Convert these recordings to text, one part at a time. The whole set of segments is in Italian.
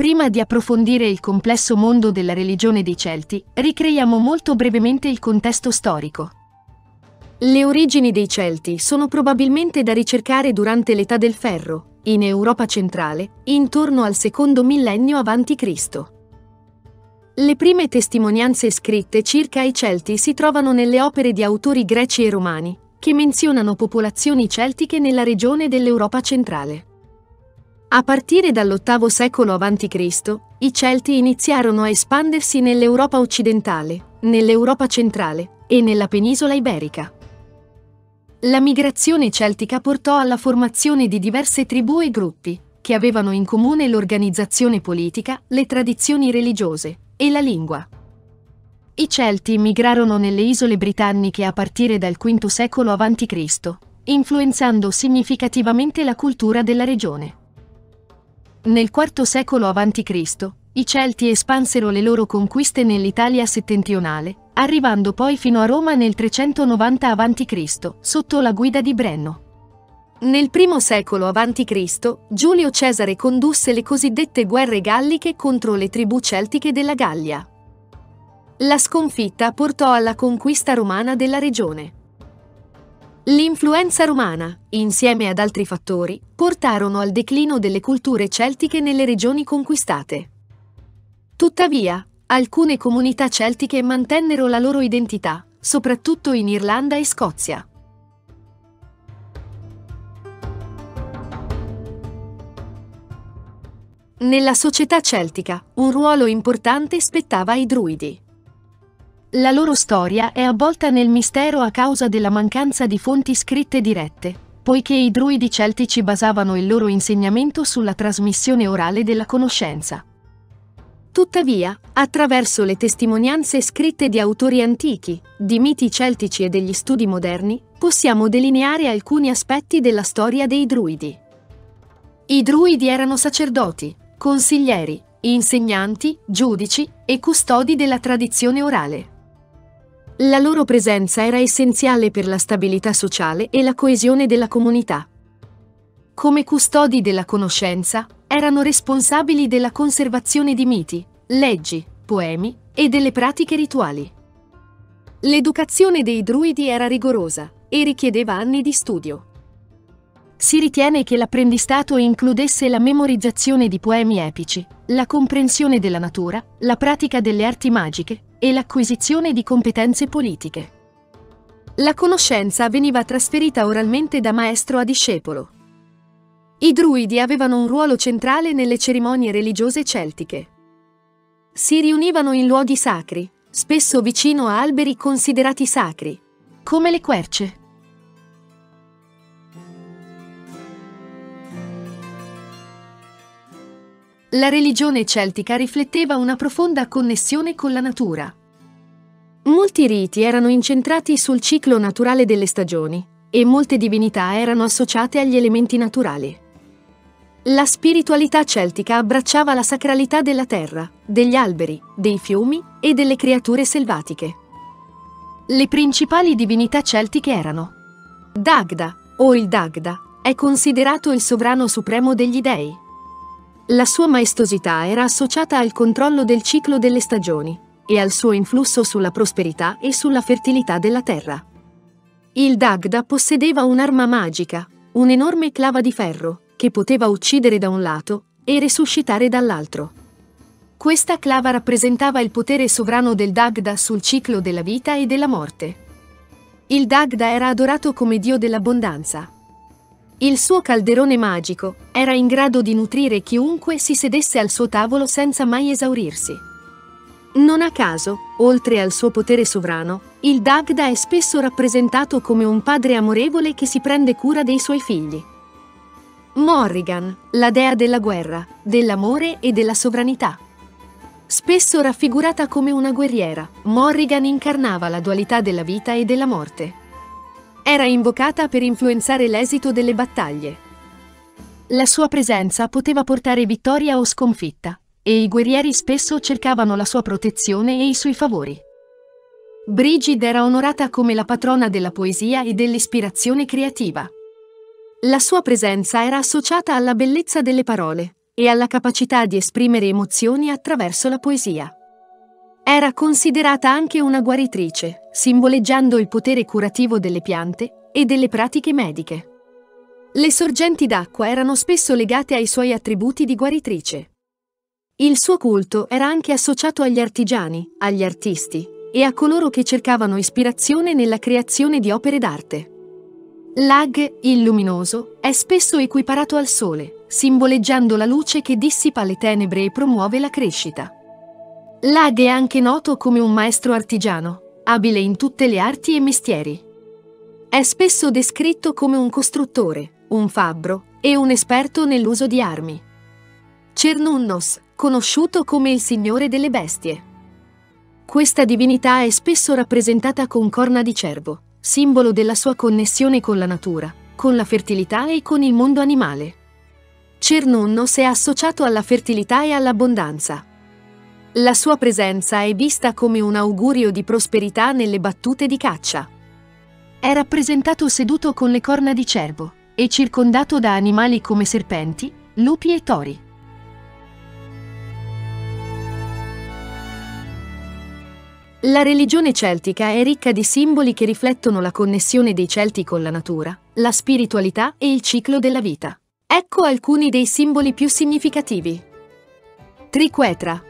Prima di approfondire il complesso mondo della religione dei Celti, ricreiamo molto brevemente il contesto storico. Le origini dei Celti sono probabilmente da ricercare durante l'età del ferro, in Europa centrale, intorno al secondo millennio a.C. Le prime testimonianze scritte circa i Celti si trovano nelle opere di autori greci e romani, che menzionano popolazioni celtiche nella regione dell'Europa centrale. A partire dall'VIII secolo a.C., i Celti iniziarono a espandersi nell'Europa occidentale, nell'Europa centrale e nella penisola iberica. La migrazione celtica portò alla formazione di diverse tribù e gruppi, che avevano in comune l'organizzazione politica, le tradizioni religiose e la lingua. I Celti migrarono nelle isole britanniche a partire dal V secolo a.C., influenzando significativamente la cultura della regione. Nel IV secolo a.C., i Celti espansero le loro conquiste nell'Italia settentrionale, arrivando poi fino a Roma nel 390 a.C., sotto la guida di Brenno. Nel I secolo a.C., Giulio Cesare condusse le cosiddette guerre galliche contro le tribù celtiche della Gallia. La sconfitta portò alla conquista romana della regione. L'influenza romana, insieme ad altri fattori, portarono al declino delle culture celtiche nelle regioni conquistate. Tuttavia, alcune comunità celtiche mantennero la loro identità, soprattutto in Irlanda e Scozia. Nella società celtica, un ruolo importante spettava ai druidi. La loro storia è avvolta nel mistero a causa della mancanza di fonti scritte dirette, poiché i druidi celtici basavano il loro insegnamento sulla trasmissione orale della conoscenza. Tuttavia, attraverso le testimonianze scritte di autori antichi, di miti celtici e degli studi moderni, possiamo delineare alcuni aspetti della storia dei druidi. I druidi erano sacerdoti, consiglieri, insegnanti, giudici e custodi della tradizione orale. La loro presenza era essenziale per la stabilità sociale e la coesione della comunità. Come custodi della conoscenza, erano responsabili della conservazione di miti, leggi, poemi e delle pratiche rituali. L'educazione dei druidi era rigorosa e richiedeva anni di studio. Si ritiene che l'apprendistato includesse la memorizzazione di poemi epici, la comprensione della natura, la pratica delle arti magiche e l'acquisizione di competenze politiche. La conoscenza veniva trasferita oralmente da maestro a discepolo. I druidi avevano un ruolo centrale nelle cerimonie religiose celtiche. Si riunivano in luoghi sacri, spesso vicino a alberi considerati sacri, come le querce. La religione celtica rifletteva una profonda connessione con la natura. Molti riti erano incentrati sul ciclo naturale delle stagioni e molte divinità erano associate agli elementi naturali. La spiritualità celtica abbracciava la sacralità della terra, degli alberi, dei fiumi e delle creature selvatiche. Le principali divinità celtiche erano Dagda, o il Dagda, è considerato il sovrano supremo degli dei. La sua maestosità era associata al controllo del ciclo delle stagioni e al suo influsso sulla prosperità e sulla fertilità della terra. Il Dagda possedeva un'arma magica, un'enorme clava di ferro, che poteva uccidere da un lato e resuscitare dall'altro. Questa clava rappresentava il potere sovrano del Dagda sul ciclo della vita e della morte. Il Dagda era adorato come dio dell'abbondanza, il suo calderone magico era in grado di nutrire chiunque si sedesse al suo tavolo senza mai esaurirsi. Non a caso, oltre al suo potere sovrano, il Dagda è spesso rappresentato come un padre amorevole che si prende cura dei suoi figli. Morrigan, la dea della guerra, dell'amore e della sovranità. Spesso raffigurata come una guerriera, Morrigan incarnava la dualità della vita e della morte. Era invocata per influenzare l'esito delle battaglie. La sua presenza poteva portare vittoria o sconfitta, e i guerrieri spesso cercavano la sua protezione e i suoi favori. Brigid era onorata come la patrona della poesia e dell'ispirazione creativa. La sua presenza era associata alla bellezza delle parole e alla capacità di esprimere emozioni attraverso la poesia. Era considerata anche una guaritrice, simboleggiando il potere curativo delle piante e delle pratiche mediche. Le sorgenti d'acqua erano spesso legate ai suoi attributi di guaritrice. Il suo culto era anche associato agli artigiani, agli artisti e a coloro che cercavano ispirazione nella creazione di opere d'arte. L'Ag, il luminoso, è spesso equiparato al sole, simboleggiando la luce che dissipa le tenebre e promuove la crescita. L'Ag è anche noto come un maestro artigiano, abile in tutte le arti e mestieri. È spesso descritto come un costruttore, un fabbro e un esperto nell'uso di armi. Cernunnos, conosciuto come il Signore delle Bestie. Questa divinità è spesso rappresentata con corna di cervo, simbolo della sua connessione con la natura, con la fertilità e con il mondo animale. Cernunnos è associato alla fertilità e all'abbondanza. La sua presenza è vista come un augurio di prosperità nelle battute di caccia. È rappresentato seduto con le corna di cervo, e circondato da animali come serpenti, lupi e tori. La religione celtica è ricca di simboli che riflettono la connessione dei Celti con la natura, la spiritualità e il ciclo della vita. Ecco alcuni dei simboli più significativi. Triquetra.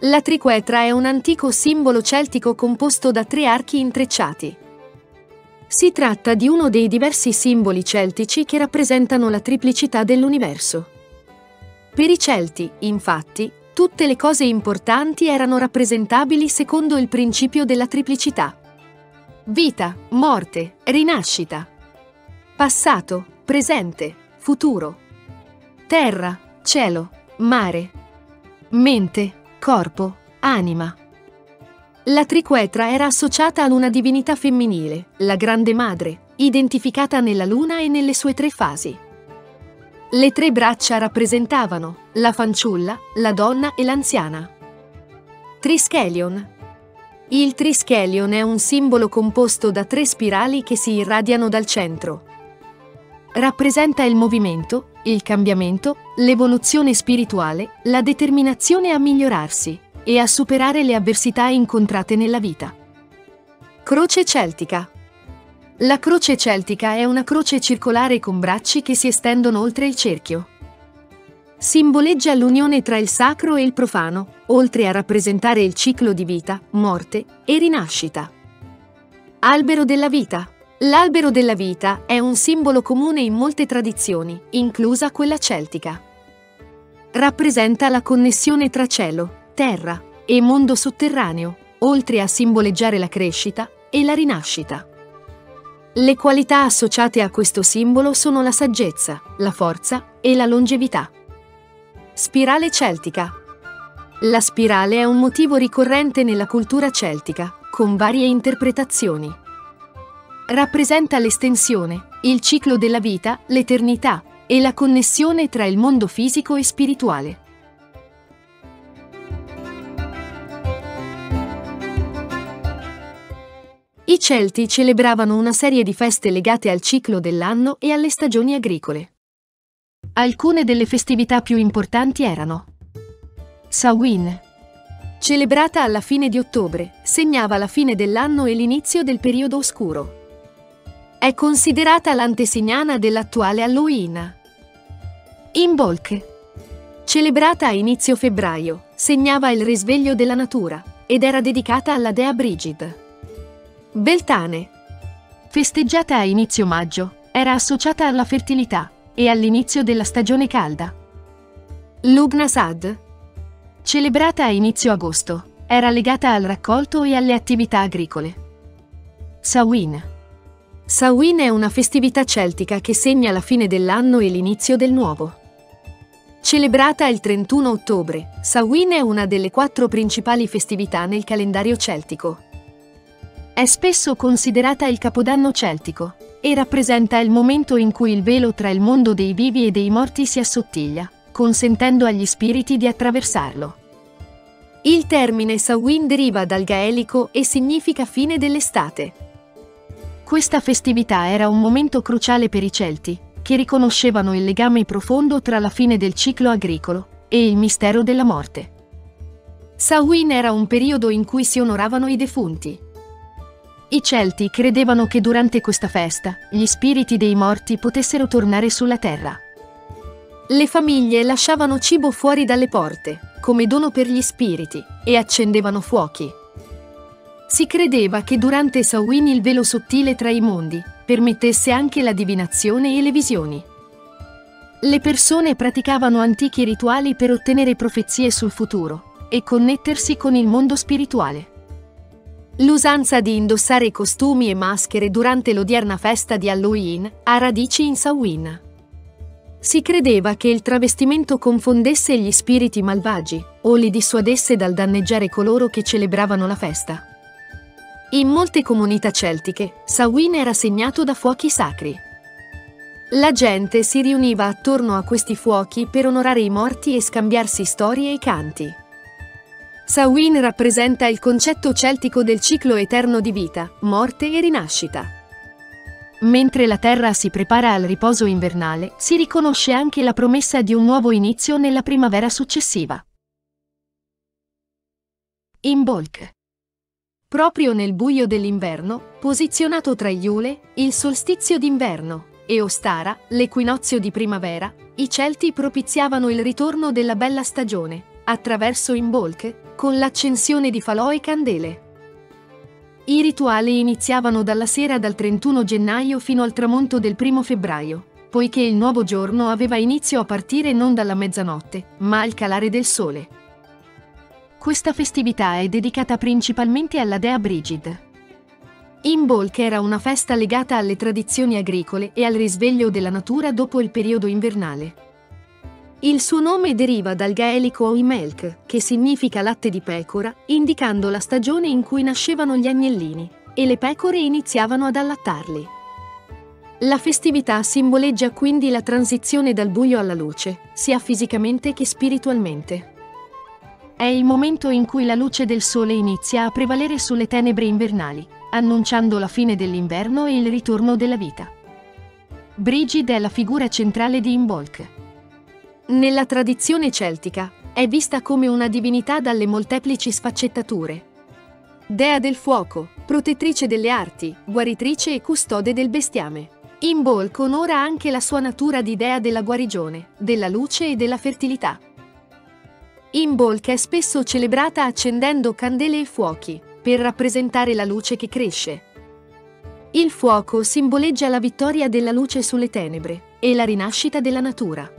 La triquetra è un antico simbolo celtico composto da tre archi intrecciati. Si tratta di uno dei diversi simboli celtici che rappresentano la triplicità dell'universo. Per i Celti, infatti, tutte le cose importanti erano rappresentabili secondo il principio della triplicità. Vita, morte, rinascita. Passato, presente, futuro. Terra, cielo, mare. Mente, corpo, anima. La triquetra era associata ad una divinità femminile, la Grande Madre, identificata nella luna e nelle sue tre fasi. Le tre braccia rappresentavano la fanciulla, la donna e l'anziana. Triskelion. Il triskelion è un simbolo composto da tre spirali che si irradiano dal centro. Rappresenta il movimento, il cambiamento, l'evoluzione spirituale, la determinazione a migliorarsi, e a superare le avversità incontrate nella vita. Croce celtica. La croce celtica è una croce circolare con bracci che si estendono oltre il cerchio. Simboleggia l'unione tra il sacro e il profano, oltre a rappresentare il ciclo di vita, morte e rinascita. Albero della vita. L'albero della vita è un simbolo comune in molte tradizioni, inclusa quella celtica. Rappresenta la connessione tra cielo, terra e mondo sotterraneo, oltre a simboleggiare la crescita e la rinascita. Le qualità associate a questo simbolo sono la saggezza, la forza e la longevità. Spirale celtica. La spirale è un motivo ricorrente nella cultura celtica, con varie interpretazioni. Rappresenta l'estensione, il ciclo della vita, l'eternità e la connessione tra il mondo fisico e spirituale. I Celti celebravano una serie di feste legate al ciclo dell'anno e alle stagioni agricole. Alcune delle festività più importanti erano Samhain, celebrata alla fine di ottobre, segnava la fine dell'anno e l'inizio del periodo oscuro. È considerata l'antesignana dell'attuale Halloween. Imbolc, celebrata a inizio febbraio, segnava il risveglio della natura ed era dedicata alla dea Brigid. Beltane. Festeggiata a inizio maggio, era associata alla fertilità e all'inizio della stagione calda. Lugnasad. Celebrata a inizio agosto, era legata al raccolto e alle attività agricole. Samhain. Samhain è una festività celtica che segna la fine dell'anno e l'inizio del nuovo. Celebrata il 31 ottobre, Samhain è una delle quattro principali festività nel calendario celtico. È spesso considerata il capodanno celtico e rappresenta il momento in cui il velo tra il mondo dei vivi e dei morti si assottiglia, consentendo agli spiriti di attraversarlo. Il termine Samhain deriva dal gaelico e significa fine dell'estate. Questa festività era un momento cruciale per i Celti, che riconoscevano il legame profondo tra la fine del ciclo agricolo e il mistero della morte. Samhain era un periodo in cui si onoravano i defunti. I Celti credevano che durante questa festa gli spiriti dei morti potessero tornare sulla terra. Le famiglie lasciavano cibo fuori dalle porte, come dono per gli spiriti, e accendevano fuochi. Si credeva che durante Samhain il velo sottile tra i mondi permettesse anche la divinazione e le visioni. Le persone praticavano antichi rituali per ottenere profezie sul futuro e connettersi con il mondo spirituale. L'usanza di indossare costumi e maschere durante l'odierna festa di Halloween ha radici in Samhain. Si credeva che il travestimento confondesse gli spiriti malvagi o li dissuadesse dal danneggiare coloro che celebravano la festa. In molte comunità celtiche, Samhain era segnato da fuochi sacri. La gente si riuniva attorno a questi fuochi per onorare i morti e scambiarsi storie e canti. Samhain rappresenta il concetto celtico del ciclo eterno di vita, morte e rinascita. Mentre la Terra si prepara al riposo invernale, si riconosce anche la promessa di un nuovo inizio nella primavera successiva. In Bolk proprio nel buio dell'inverno, posizionato tra Iule, il solstizio d'inverno, e Ostara, l'equinozio di primavera, i Celti propiziavano il ritorno della bella stagione, attraverso Imbolc, con l'accensione di falò e candele. I rituali iniziavano dalla sera dal 31 gennaio fino al tramonto del 1 febbraio, poiché il nuovo giorno aveva inizio a partire non dalla mezzanotte, ma al calare del sole. Questa festività è dedicata principalmente alla dea Brigid. Imbolc era una festa legata alle tradizioni agricole e al risveglio della natura dopo il periodo invernale. Il suo nome deriva dal gaelico Oimelk, che significa latte di pecora, indicando la stagione in cui nascevano gli agnellini, e le pecore iniziavano ad allattarli. La festività simboleggia quindi la transizione dal buio alla luce, sia fisicamente che spiritualmente. È il momento in cui la luce del sole inizia a prevalere sulle tenebre invernali, annunciando la fine dell'inverno e il ritorno della vita. Brigid è la figura centrale di Imbolc. Nella tradizione celtica è vista come una divinità dalle molteplici sfaccettature. Dea del fuoco, protettrice delle arti, guaritrice e custode del bestiame. Imbolc onora anche la sua natura di dea della guarigione, della luce e della fertilità. Imbolc è spesso celebrata accendendo candele e fuochi, per rappresentare la luce che cresce. Il fuoco simboleggia la vittoria della luce sulle tenebre e la rinascita della natura.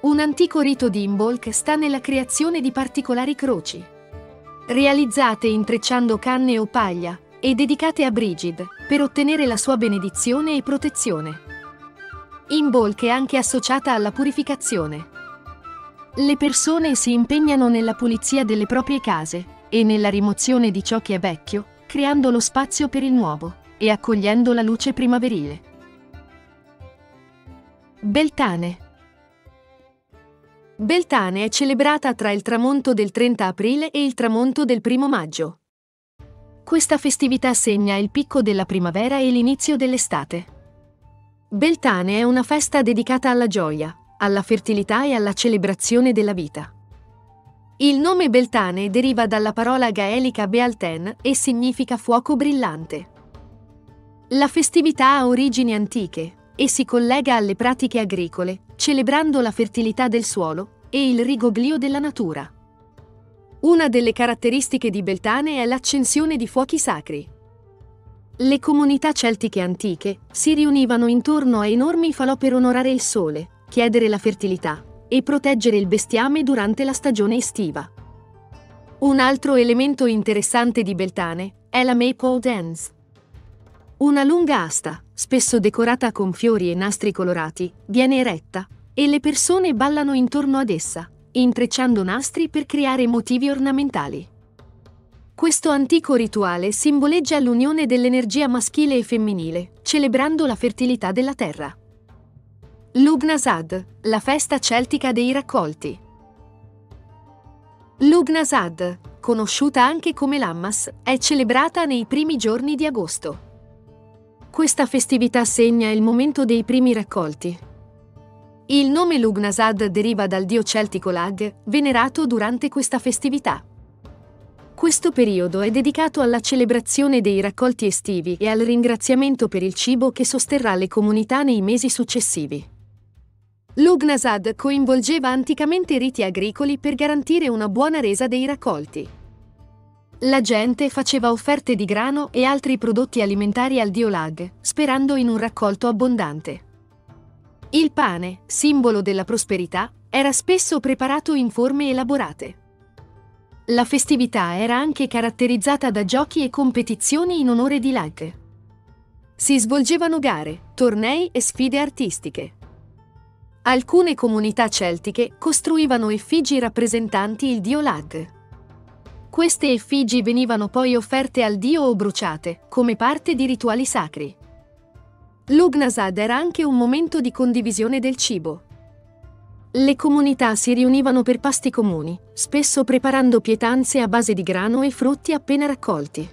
Un antico rito di Imbolc sta nella creazione di particolari croci, realizzate intrecciando canne o paglia e dedicate a Brigid per ottenere la sua benedizione e protezione. Imbolc è anche associata alla purificazione. Le persone si impegnano nella pulizia delle proprie case e nella rimozione di ciò che è vecchio, creando lo spazio per il nuovo e accogliendo la luce primaverile. Beltane Beltane è celebrata tra il tramonto del 30 aprile e il tramonto del 1 maggio. Questa festività segna il picco della primavera e l'inizio dell'estate. Beltane è una festa dedicata alla gioia, alla fertilità e alla celebrazione della vita. Il nome Beltane deriva dalla parola gaelica Bealten e significa fuoco brillante. La festività ha origini antiche e si collega alle pratiche agricole, celebrando la fertilità del suolo e il rigoglio della natura. Una delle caratteristiche di Beltane è l'accensione di fuochi sacri. Le comunità celtiche antiche si riunivano intorno a enormi falò per onorare il sole, chiedere la fertilità e proteggere il bestiame durante la stagione estiva. Un altro elemento interessante di Beltane è la Maple Dance. Una lunga asta, spesso decorata con fiori e nastri colorati, viene eretta e le persone ballano intorno ad essa, intrecciando nastri per creare motivi ornamentali. Questo antico rituale simboleggia l'unione dell'energia maschile e femminile, celebrando la fertilità della terra. Lugnasad, la festa celtica dei raccolti. Lugnasad, conosciuta anche come Lammas, è celebrata nei primi giorni di agosto. Questa festività segna il momento dei primi raccolti. Il nome Lugnasad deriva dal dio celtico Lag, venerato durante questa festività. Questo periodo è dedicato alla celebrazione dei raccolti estivi e al ringraziamento per il cibo che sosterrà le comunità nei mesi successivi. Lugnasad coinvolgeva anticamente riti agricoli per garantire una buona resa dei raccolti. La gente faceva offerte di grano e altri prodotti alimentari al dio Lag, sperando in un raccolto abbondante. Il pane, simbolo della prosperità, era spesso preparato in forme elaborate. La festività era anche caratterizzata da giochi e competizioni in onore di Lag. Si svolgevano gare, tornei e sfide artistiche. Alcune comunità celtiche costruivano effigi rappresentanti il dio Lag. Queste effigi venivano poi offerte al dio o bruciate, come parte di rituali sacri. L'Ugnasad era anche un momento di condivisione del cibo. Le comunità si riunivano per pasti comuni, spesso preparando pietanze a base di grano e frutti appena raccolti.